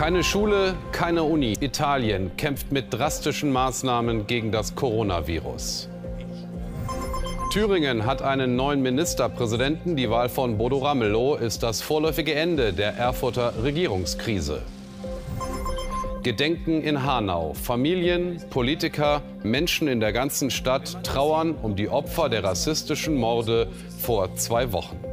Keine Schule, keine Uni. Italien kämpft mit drastischen Maßnahmen gegen das Coronavirus. Thüringen hat einen neuen Ministerpräsidenten. Die Wahl von Bodo Ramelow ist das vorläufige Ende der Erfurter Regierungskrise. Gedenken in Hanau. Familien, Politiker, Menschen in der ganzen Stadt trauern um die Opfer der rassistischen Morde vor zwei Wochen.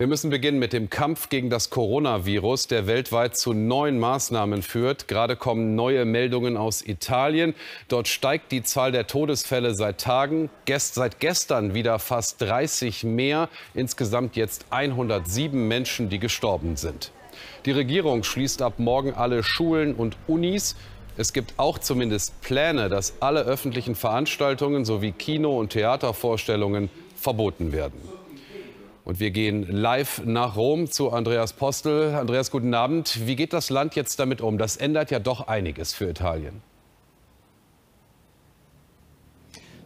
Wir müssen beginnen mit dem Kampf gegen das Coronavirus, der weltweit zu neuen Maßnahmen führt. Gerade kommen neue Meldungen aus Italien. Dort steigt die Zahl der Todesfälle seit Tagen. Gest seit gestern wieder fast 30 mehr. Insgesamt jetzt 107 Menschen, die gestorben sind. Die Regierung schließt ab morgen alle Schulen und Unis. Es gibt auch zumindest Pläne, dass alle öffentlichen Veranstaltungen sowie Kino- und Theatervorstellungen verboten werden. Und wir gehen live nach Rom zu Andreas Postel. Andreas, guten Abend. Wie geht das Land jetzt damit um? Das ändert ja doch einiges für Italien.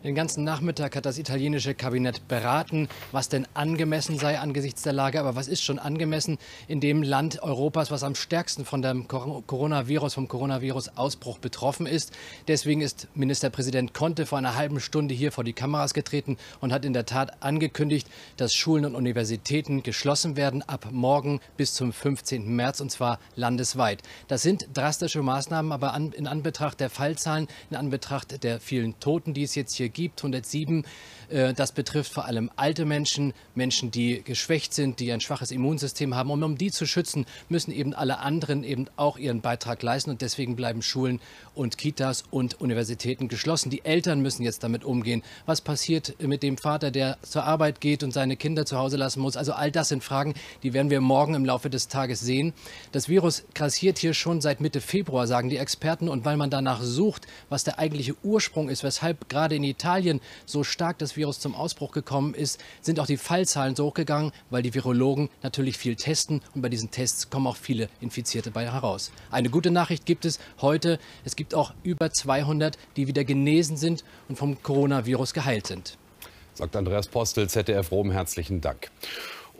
Den ganzen Nachmittag hat das italienische Kabinett beraten, was denn angemessen sei angesichts der Lage. Aber was ist schon angemessen in dem Land Europas, was am stärksten von dem Coronavirus, vom Coronavirus-Ausbruch betroffen ist? Deswegen ist Ministerpräsident Conte vor einer halben Stunde hier vor die Kameras getreten und hat in der Tat angekündigt, dass Schulen und Universitäten geschlossen werden ab morgen bis zum 15. März und zwar landesweit. Das sind drastische Maßnahmen, aber in Anbetracht der Fallzahlen, in Anbetracht der vielen Toten, die es jetzt hier gibt, 107. Äh, das betrifft vor allem alte Menschen, Menschen, die geschwächt sind, die ein schwaches Immunsystem haben. Und um die zu schützen, müssen eben alle anderen eben auch ihren Beitrag leisten. Und deswegen bleiben Schulen und Kitas und Universitäten geschlossen. Die Eltern müssen jetzt damit umgehen. Was passiert mit dem Vater, der zur Arbeit geht und seine Kinder zu Hause lassen muss? Also all das sind Fragen, die werden wir morgen im Laufe des Tages sehen. Das Virus grassiert hier schon seit Mitte Februar, sagen die Experten. Und weil man danach sucht, was der eigentliche Ursprung ist, weshalb gerade in Italien Italien so stark das Virus zum Ausbruch gekommen ist, sind auch die Fallzahlen so hochgegangen, weil die Virologen natürlich viel testen und bei diesen Tests kommen auch viele Infizierte bei heraus. Eine gute Nachricht gibt es heute. Es gibt auch über 200, die wieder genesen sind und vom Coronavirus geheilt sind. Sagt Andreas Postel, ZDF Rom, herzlichen Dank.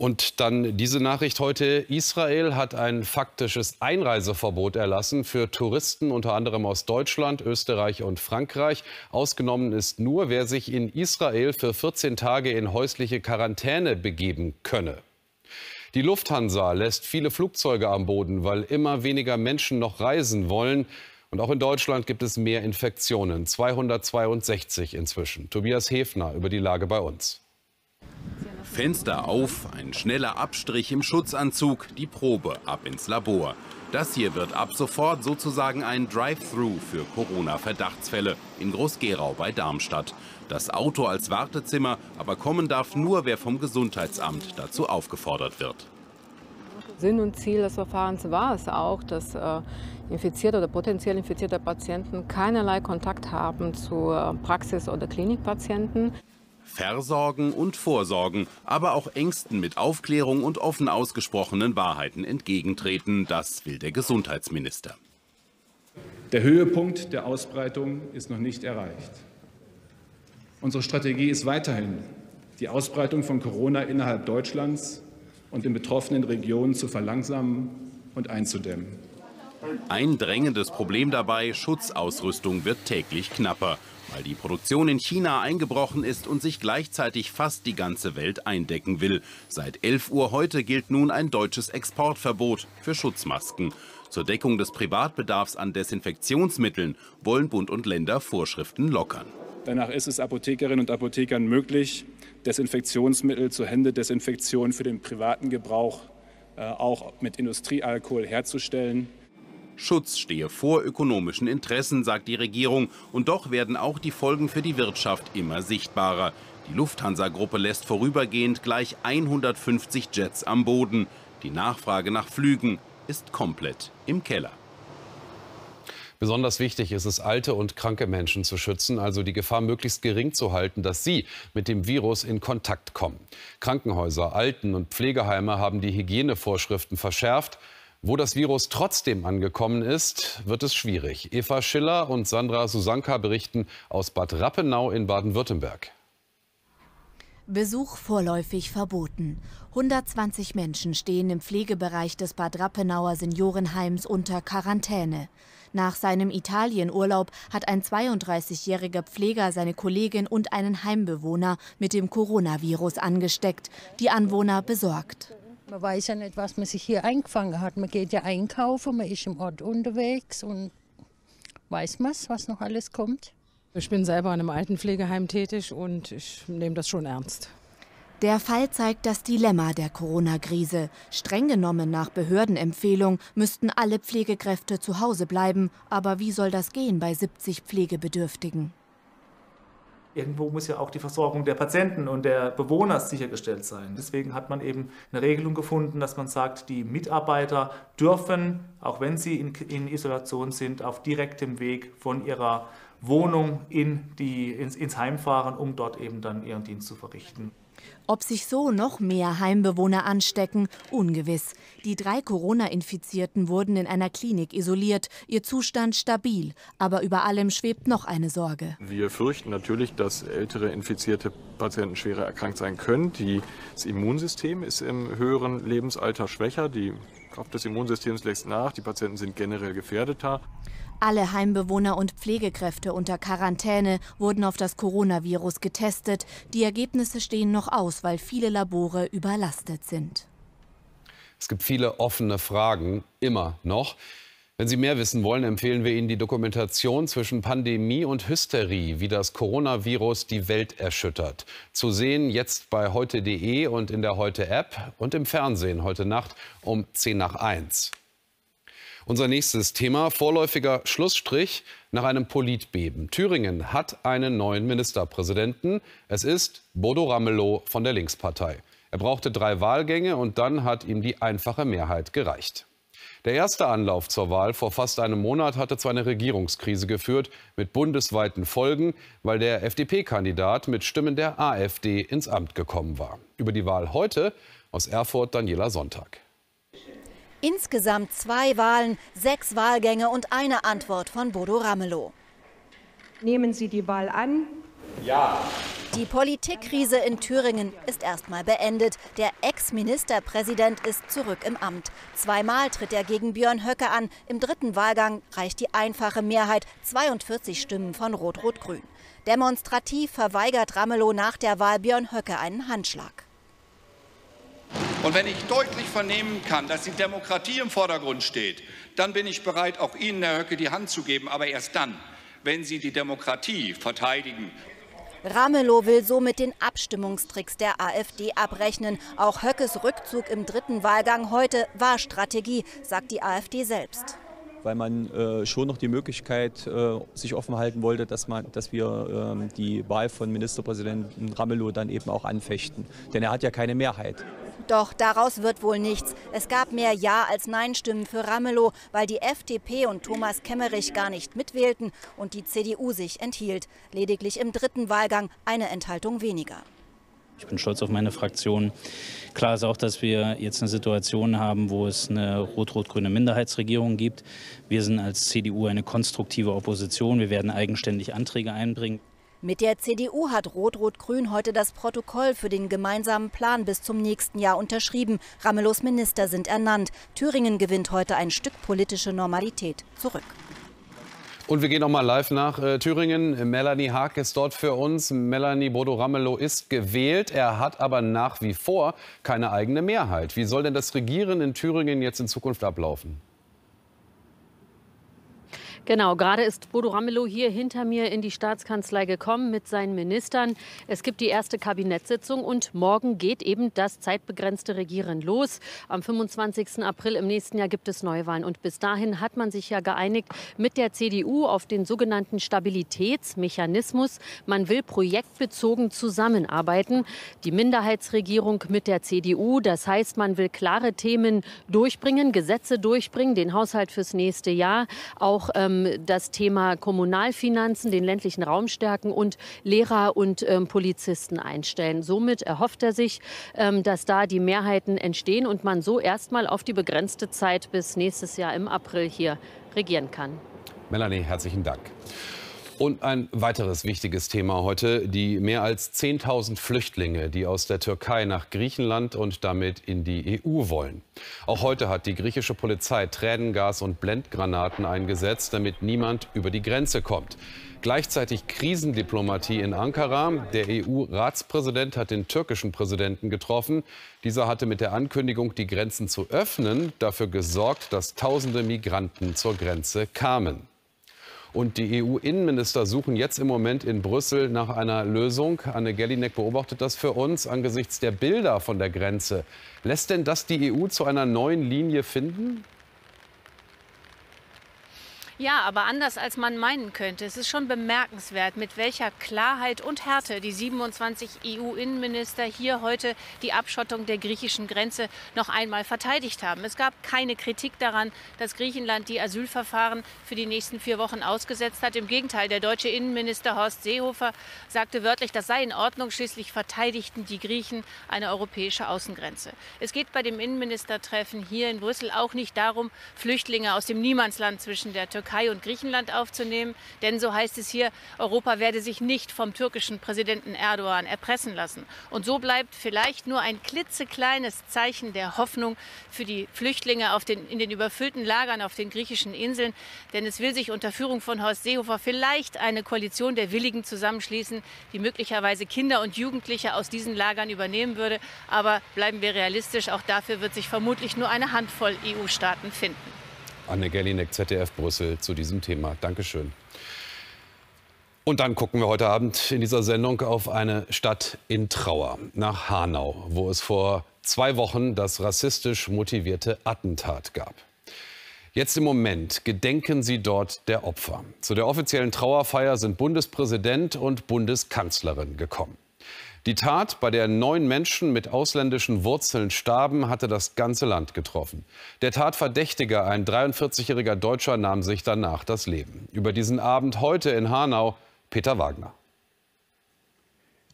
Und dann diese Nachricht heute. Israel hat ein faktisches Einreiseverbot erlassen für Touristen unter anderem aus Deutschland, Österreich und Frankreich. Ausgenommen ist nur, wer sich in Israel für 14 Tage in häusliche Quarantäne begeben könne. Die Lufthansa lässt viele Flugzeuge am Boden, weil immer weniger Menschen noch reisen wollen. Und auch in Deutschland gibt es mehr Infektionen, 262 inzwischen. Tobias Hefner über die Lage bei uns. Fenster auf, ein schneller Abstrich im Schutzanzug, die Probe ab ins Labor. Das hier wird ab sofort sozusagen ein Drive-Thru für Corona-Verdachtsfälle in Groß-Gerau bei Darmstadt. Das Auto als Wartezimmer, aber kommen darf nur, wer vom Gesundheitsamt dazu aufgefordert wird. Sinn und Ziel des Verfahrens war es auch, dass äh, infizierte oder potenziell infizierte Patienten keinerlei Kontakt haben zu äh, Praxis- oder Klinikpatienten. Versorgen und Vorsorgen, aber auch Ängsten mit Aufklärung und offen ausgesprochenen Wahrheiten entgegentreten. Das will der Gesundheitsminister. Der Höhepunkt der Ausbreitung ist noch nicht erreicht. Unsere Strategie ist weiterhin, die Ausbreitung von Corona innerhalb Deutschlands und in betroffenen Regionen zu verlangsamen und einzudämmen. Ein drängendes Problem dabei, Schutzausrüstung wird täglich knapper weil die Produktion in China eingebrochen ist und sich gleichzeitig fast die ganze Welt eindecken will. Seit 11 Uhr heute gilt nun ein deutsches Exportverbot für Schutzmasken. Zur Deckung des Privatbedarfs an Desinfektionsmitteln wollen Bund und Länder Vorschriften lockern. Danach ist es Apothekerinnen und Apothekern möglich, Desinfektionsmittel zur Händedesinfektion für den privaten Gebrauch äh, auch mit Industriealkohol herzustellen. Schutz stehe vor ökonomischen Interessen, sagt die Regierung. Und doch werden auch die Folgen für die Wirtschaft immer sichtbarer. Die Lufthansa-Gruppe lässt vorübergehend gleich 150 Jets am Boden. Die Nachfrage nach Flügen ist komplett im Keller. Besonders wichtig ist es, alte und kranke Menschen zu schützen, also die Gefahr möglichst gering zu halten, dass sie mit dem Virus in Kontakt kommen. Krankenhäuser, Alten- und Pflegeheime haben die Hygienevorschriften verschärft. Wo das Virus trotzdem angekommen ist, wird es schwierig. Eva Schiller und Sandra Susanka berichten aus Bad Rappenau in Baden-Württemberg. Besuch vorläufig verboten. 120 Menschen stehen im Pflegebereich des Bad Rappenauer Seniorenheims unter Quarantäne. Nach seinem Italienurlaub hat ein 32-jähriger Pfleger seine Kollegin und einen Heimbewohner mit dem Coronavirus angesteckt. Die Anwohner besorgt. Man weiß ja nicht, was man sich hier eingefangen hat. Man geht ja einkaufen, man ist im Ort unterwegs und weiß man was noch alles kommt. Ich bin selber in einem Altenpflegeheim tätig und ich nehme das schon ernst. Der Fall zeigt das Dilemma der Corona-Krise. Streng genommen nach Behördenempfehlung müssten alle Pflegekräfte zu Hause bleiben. Aber wie soll das gehen bei 70 Pflegebedürftigen? Irgendwo muss ja auch die Versorgung der Patienten und der Bewohner sichergestellt sein. Deswegen hat man eben eine Regelung gefunden, dass man sagt, die Mitarbeiter dürfen, auch wenn sie in, in Isolation sind, auf direktem Weg von ihrer Wohnung in die, ins, ins Heim fahren, um dort eben dann ihren Dienst zu verrichten. Ob sich so noch mehr Heimbewohner anstecken, ungewiss. Die drei Corona-Infizierten wurden in einer Klinik isoliert, ihr Zustand stabil. Aber über allem schwebt noch eine Sorge. Wir fürchten natürlich, dass ältere infizierte Patienten schwerer erkrankt sein können. Das Immunsystem ist im höheren Lebensalter schwächer. Die Kraft des Immunsystems lässt nach. Die Patienten sind generell gefährdeter. Alle Heimbewohner und Pflegekräfte unter Quarantäne wurden auf das Coronavirus getestet. Die Ergebnisse stehen noch aus, weil viele Labore überlastet sind. Es gibt viele offene Fragen, immer noch. Wenn Sie mehr wissen wollen, empfehlen wir Ihnen die Dokumentation zwischen Pandemie und Hysterie, wie das Coronavirus die Welt erschüttert. Zu sehen jetzt bei heute.de und in der Heute-App und im Fernsehen heute Nacht um 10 nach 1. Unser nächstes Thema, vorläufiger Schlussstrich nach einem Politbeben. Thüringen hat einen neuen Ministerpräsidenten. Es ist Bodo Ramelow von der Linkspartei. Er brauchte drei Wahlgänge und dann hat ihm die einfache Mehrheit gereicht. Der erste Anlauf zur Wahl vor fast einem Monat hatte zu einer Regierungskrise geführt mit bundesweiten Folgen, weil der FDP-Kandidat mit Stimmen der AfD ins Amt gekommen war. Über die Wahl heute aus Erfurt Daniela Sonntag. Insgesamt zwei Wahlen, sechs Wahlgänge und eine Antwort von Bodo Ramelow. Nehmen Sie die Wahl an? Ja. Die Politikkrise in Thüringen ist erstmal beendet. Der Ex-Ministerpräsident ist zurück im Amt. Zweimal tritt er gegen Björn Höcke an. Im dritten Wahlgang reicht die einfache Mehrheit, 42 Stimmen von Rot-Rot-Grün. Demonstrativ verweigert Ramelow nach der Wahl Björn Höcke einen Handschlag. Und wenn ich deutlich vernehmen kann, dass die Demokratie im Vordergrund steht, dann bin ich bereit, auch Ihnen, Herr Höcke, die Hand zu geben, aber erst dann, wenn Sie die Demokratie verteidigen. Ramelow will somit den Abstimmungstricks der AfD abrechnen. Auch Höckes Rückzug im dritten Wahlgang heute war Strategie, sagt die AfD selbst weil man äh, schon noch die Möglichkeit äh, sich offen halten wollte, dass, man, dass wir äh, die Wahl von Ministerpräsidenten Ramelow dann eben auch anfechten. Denn er hat ja keine Mehrheit. Doch daraus wird wohl nichts. Es gab mehr Ja- als Nein-Stimmen für Ramelow, weil die FDP und Thomas Kemmerich gar nicht mitwählten und die CDU sich enthielt. Lediglich im dritten Wahlgang eine Enthaltung weniger. Ich bin stolz auf meine Fraktion. Klar ist auch, dass wir jetzt eine Situation haben, wo es eine rot-rot-grüne Minderheitsregierung gibt. Wir sind als CDU eine konstruktive Opposition. Wir werden eigenständig Anträge einbringen. Mit der CDU hat Rot-Rot-Grün heute das Protokoll für den gemeinsamen Plan bis zum nächsten Jahr unterschrieben. Ramelows Minister sind ernannt. Thüringen gewinnt heute ein Stück politische Normalität zurück. Und wir gehen noch mal live nach äh, Thüringen. Melanie Haag ist dort für uns. Melanie Bodo Ramelow ist gewählt. Er hat aber nach wie vor keine eigene Mehrheit. Wie soll denn das Regieren in Thüringen jetzt in Zukunft ablaufen? Genau, gerade ist Bodo Ramelow hier hinter mir in die Staatskanzlei gekommen mit seinen Ministern. Es gibt die erste Kabinettssitzung und morgen geht eben das zeitbegrenzte Regieren los. Am 25. April im nächsten Jahr gibt es Neuwahlen und bis dahin hat man sich ja geeinigt mit der CDU auf den sogenannten Stabilitätsmechanismus. Man will projektbezogen zusammenarbeiten. Die Minderheitsregierung mit der CDU, das heißt, man will klare Themen durchbringen, Gesetze durchbringen, den Haushalt fürs nächste Jahr, auch ähm, das Thema Kommunalfinanzen, den ländlichen Raum stärken und Lehrer und ähm, Polizisten einstellen. Somit erhofft er sich, ähm, dass da die Mehrheiten entstehen und man so erstmal auf die begrenzte Zeit bis nächstes Jahr im April hier regieren kann. Melanie, herzlichen Dank. Und ein weiteres wichtiges Thema heute, die mehr als 10.000 Flüchtlinge, die aus der Türkei nach Griechenland und damit in die EU wollen. Auch heute hat die griechische Polizei Tränengas und Blendgranaten eingesetzt, damit niemand über die Grenze kommt. Gleichzeitig Krisendiplomatie in Ankara. Der EU-Ratspräsident hat den türkischen Präsidenten getroffen. Dieser hatte mit der Ankündigung, die Grenzen zu öffnen, dafür gesorgt, dass tausende Migranten zur Grenze kamen. Und die EU-Innenminister suchen jetzt im Moment in Brüssel nach einer Lösung. Anne Gellinek beobachtet das für uns angesichts der Bilder von der Grenze. Lässt denn das die EU zu einer neuen Linie finden? Ja, aber anders als man meinen könnte. Es ist schon bemerkenswert, mit welcher Klarheit und Härte die 27 EU-Innenminister hier heute die Abschottung der griechischen Grenze noch einmal verteidigt haben. Es gab keine Kritik daran, dass Griechenland die Asylverfahren für die nächsten vier Wochen ausgesetzt hat. Im Gegenteil, der deutsche Innenminister Horst Seehofer sagte wörtlich, das sei in Ordnung. Schließlich verteidigten die Griechen eine europäische Außengrenze. Es geht bei dem Innenministertreffen hier in Brüssel auch nicht darum, Flüchtlinge aus dem Niemandsland zwischen der Türkei Türkei und Griechenland aufzunehmen. Denn so heißt es hier, Europa werde sich nicht vom türkischen Präsidenten Erdogan erpressen lassen. Und so bleibt vielleicht nur ein klitzekleines Zeichen der Hoffnung für die Flüchtlinge auf den, in den überfüllten Lagern auf den griechischen Inseln. Denn es will sich unter Führung von Horst Seehofer vielleicht eine Koalition der Willigen zusammenschließen, die möglicherweise Kinder und Jugendliche aus diesen Lagern übernehmen würde. Aber bleiben wir realistisch, auch dafür wird sich vermutlich nur eine Handvoll EU-Staaten finden. Anne Gellinek, ZDF Brüssel, zu diesem Thema. Dankeschön. Und dann gucken wir heute Abend in dieser Sendung auf eine Stadt in Trauer, nach Hanau, wo es vor zwei Wochen das rassistisch motivierte Attentat gab. Jetzt im Moment gedenken sie dort der Opfer. Zu der offiziellen Trauerfeier sind Bundespräsident und Bundeskanzlerin gekommen. Die Tat, bei der neun Menschen mit ausländischen Wurzeln starben, hatte das ganze Land getroffen. Der Tatverdächtige, ein 43-jähriger Deutscher, nahm sich danach das Leben. Über diesen Abend heute in Hanau, Peter Wagner.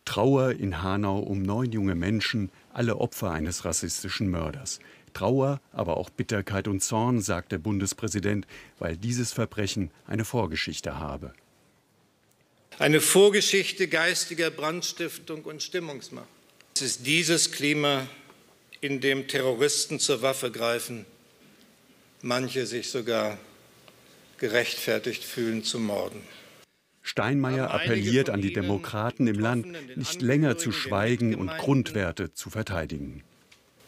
Trauer in Hanau um neun junge Menschen, alle Opfer eines rassistischen Mörders. Trauer, aber auch Bitterkeit und Zorn, sagt der Bundespräsident, weil dieses Verbrechen eine Vorgeschichte habe. Eine Vorgeschichte geistiger Brandstiftung und Stimmungsmacht. Es ist dieses Klima, in dem Terroristen zur Waffe greifen, manche sich sogar gerechtfertigt fühlen zu morden. Steinmeier appelliert an die Demokraten im Land, nicht länger zu schweigen und Grundwerte zu verteidigen.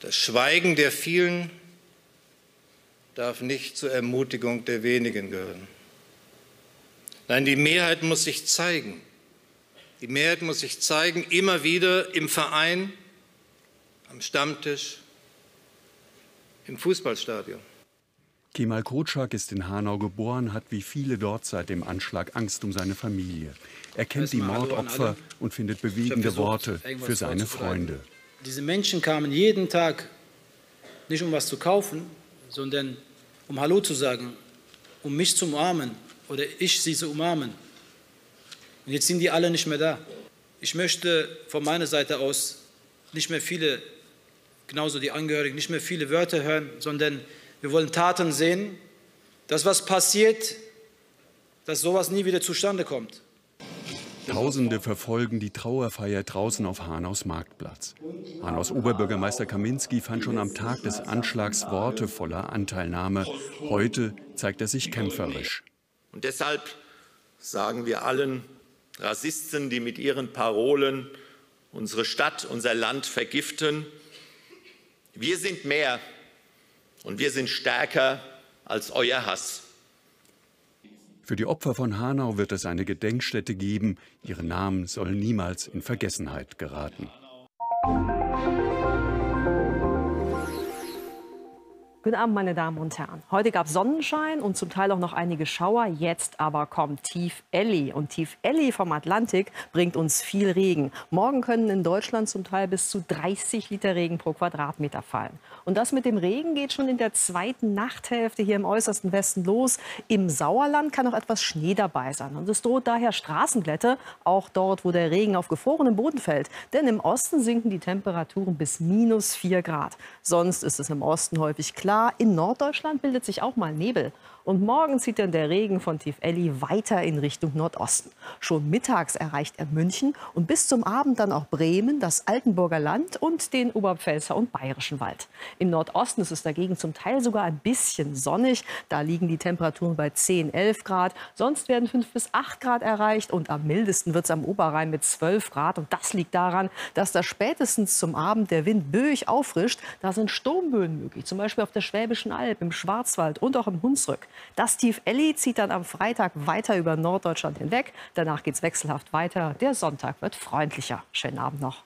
Das Schweigen der vielen darf nicht zur Ermutigung der wenigen gehören. Nein, die Mehrheit muss sich zeigen. Die Mehrheit muss sich zeigen, immer wieder im Verein, am Stammtisch, im Fußballstadion. Kemal Kotschak ist in Hanau geboren, hat wie viele dort seit dem Anschlag Angst um seine Familie. Er kennt die Mordopfer und findet bewegende Worte für seine Freunde. Diese Menschen kamen jeden Tag nicht um was zu kaufen, sondern um Hallo zu sagen, um mich zu umarmen, oder ich sie zu umarmen. Und jetzt sind die alle nicht mehr da. Ich möchte von meiner Seite aus nicht mehr viele, genauso die Angehörigen, nicht mehr viele Wörter hören, sondern wir wollen Taten sehen, dass was passiert, dass sowas nie wieder zustande kommt. Tausende verfolgen die Trauerfeier draußen auf Hanaus Marktplatz. Hanaus Oberbürgermeister Kaminski fand schon am Tag des Anschlags Worte voller Anteilnahme. Heute zeigt er sich kämpferisch. Und deshalb sagen wir allen Rassisten, die mit ihren Parolen unsere Stadt, unser Land vergiften, wir sind mehr und wir sind stärker als euer Hass. Für die Opfer von Hanau wird es eine Gedenkstätte geben. Ihre Namen sollen niemals in Vergessenheit geraten. Guten Abend, meine Damen und Herren. Heute gab es Sonnenschein und zum Teil auch noch einige Schauer. Jetzt aber kommt Tief Elli. Und Tief Elli vom Atlantik bringt uns viel Regen. Morgen können in Deutschland zum Teil bis zu 30 Liter Regen pro Quadratmeter fallen. Und das mit dem Regen geht schon in der zweiten Nachthälfte hier im äußersten Westen los. Im Sauerland kann auch etwas Schnee dabei sein. Und es droht daher Straßenglätte, auch dort, wo der Regen auf gefrorenem Boden fällt. Denn im Osten sinken die Temperaturen bis minus 4 Grad. Sonst ist es im Osten häufig klar klar, in Norddeutschland bildet sich auch mal Nebel. Und morgen zieht dann der Regen von Tief Elli weiter in Richtung Nordosten. Schon mittags erreicht er München und bis zum Abend dann auch Bremen, das Altenburger Land und den Oberpfälzer und Bayerischen Wald. Im Nordosten ist es dagegen zum Teil sogar ein bisschen sonnig. Da liegen die Temperaturen bei 10, 11 Grad. Sonst werden 5 bis 8 Grad erreicht und am mildesten wird es am Oberrhein mit 12 Grad. Und das liegt daran, dass da spätestens zum Abend der Wind böig auffrischt. Da sind Sturmböen möglich, zum Beispiel auf der Schwäbischen Alb, im Schwarzwald und auch im Hunsrück. Das Tief Elli zieht dann am Freitag weiter über Norddeutschland hinweg. Danach geht es wechselhaft weiter. Der Sonntag wird freundlicher. Schönen Abend noch.